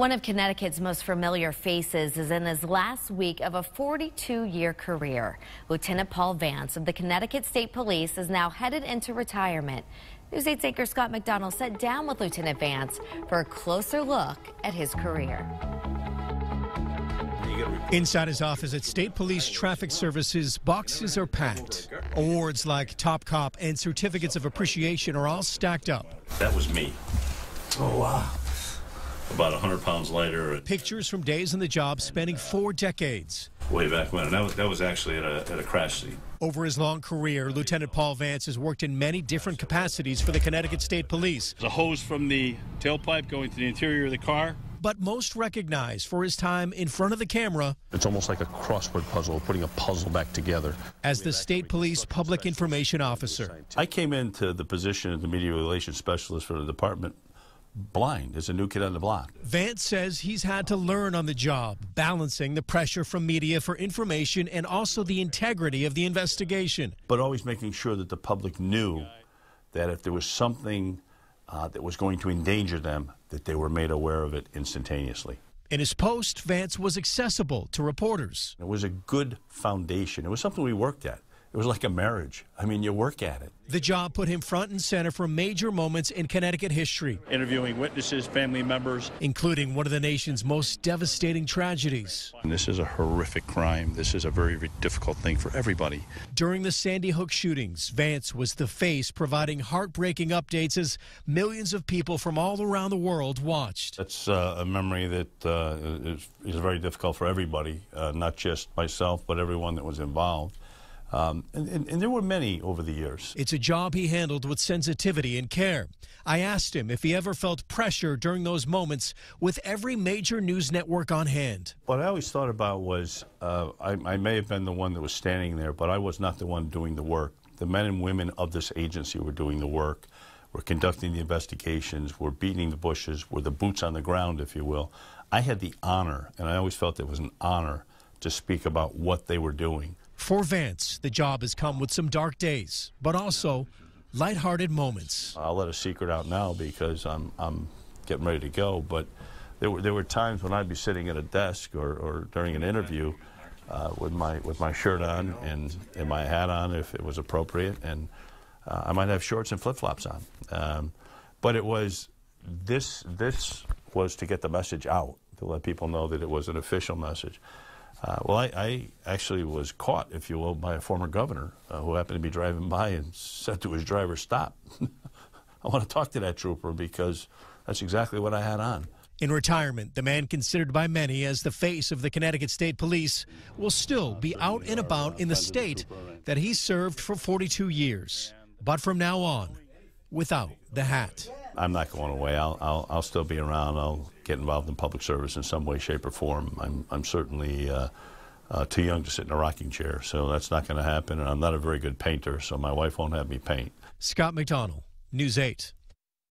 One of Connecticut's most familiar faces is in his last week of a 42-year career. Lieutenant Paul Vance of the Connecticut State Police is now headed into retirement. News 8's anchor Scott McDonald sat down with Lieutenant Vance for a closer look at his career. Inside his office at State Police Traffic Services, boxes are packed. Awards like Top Cop and certificates of appreciation are all stacked up. That was me. Oh, wow about 100 pounds lighter. Pictures from days on the job spanning four decades. Way back when. And that was, that was actually at a, at a crash scene. Over his long career, Lieutenant Paul Vance has worked in many different capacities for the Connecticut State Police. The hose from the tailpipe going to the interior of the car. But most recognized for his time in front of the camera. It's almost like a crossword puzzle, putting a puzzle back together. As the State Police Public Information Officer. I came into the position of the Media Relations Specialist for the department blind as a new kid on the block. Vance says he's had to learn on the job, balancing the pressure from media for information and also the integrity of the investigation. But always making sure that the public knew that if there was something uh, that was going to endanger them, that they were made aware of it instantaneously. In his post, Vance was accessible to reporters. It was a good foundation. It was something we worked at. It was like a marriage. I mean, you work at it. The job put him front and center for major moments in Connecticut history. Interviewing witnesses, family members, including one of the nation's most devastating tragedies. And this is a horrific crime. This is a very, very difficult thing for everybody. During the Sandy Hook shootings, Vance was the face providing heartbreaking updates as millions of people from all around the world watched. It's uh, a memory that uh, is, is, very difficult for everybody, uh, not just myself, but everyone that was involved. Um, and, and, and, there were many over the years. It's a job he handled with sensitivity and care. I asked him if he ever felt pressure during those moments with every major news network on hand. What I always thought about was uh, I, I may have been the one that was standing there, but I was not the one doing the work. The men and women of this agency were doing the work, were conducting the investigations, were beating the bushes, were the boots on the ground, if you will. I had the honor, and I always felt it was an honor to speak about what they were doing. For Vance, the job has come with some dark days, but also lighthearted moments. I'll let a secret out now because I'm, I'm getting ready to go, but there were, there were times when I'd be sitting at a desk or, or during an interview uh, with, my, with my shirt on and, and my hat on if it was appropriate, and uh, I might have shorts and flip-flops on. Um, but it was, this, this was to get the message out, to let people know that it was an official message. Uh, well, I, I, actually was caught, if you will, by a former governor uh, who happened to be driving by and said to his driver, Stop. I want to talk to that trooper because that's exactly what I had on. In retirement, the man considered by many as the face of the Connecticut State Police will still be out and about in the state that he served for 42 years. But from now on, without the hat. I'm not going away. I'll, I'll, I'll, still be around. I'll get involved in public service in some way, shape, or form. I'm, I'm certainly uh, uh, too young to sit in a rocking chair, so that's not going to happen. And I'm not a very good painter, so my wife won't have me paint. Scott McDonald, News 8.